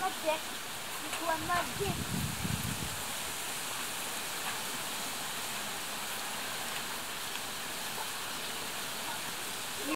magic. This not magic.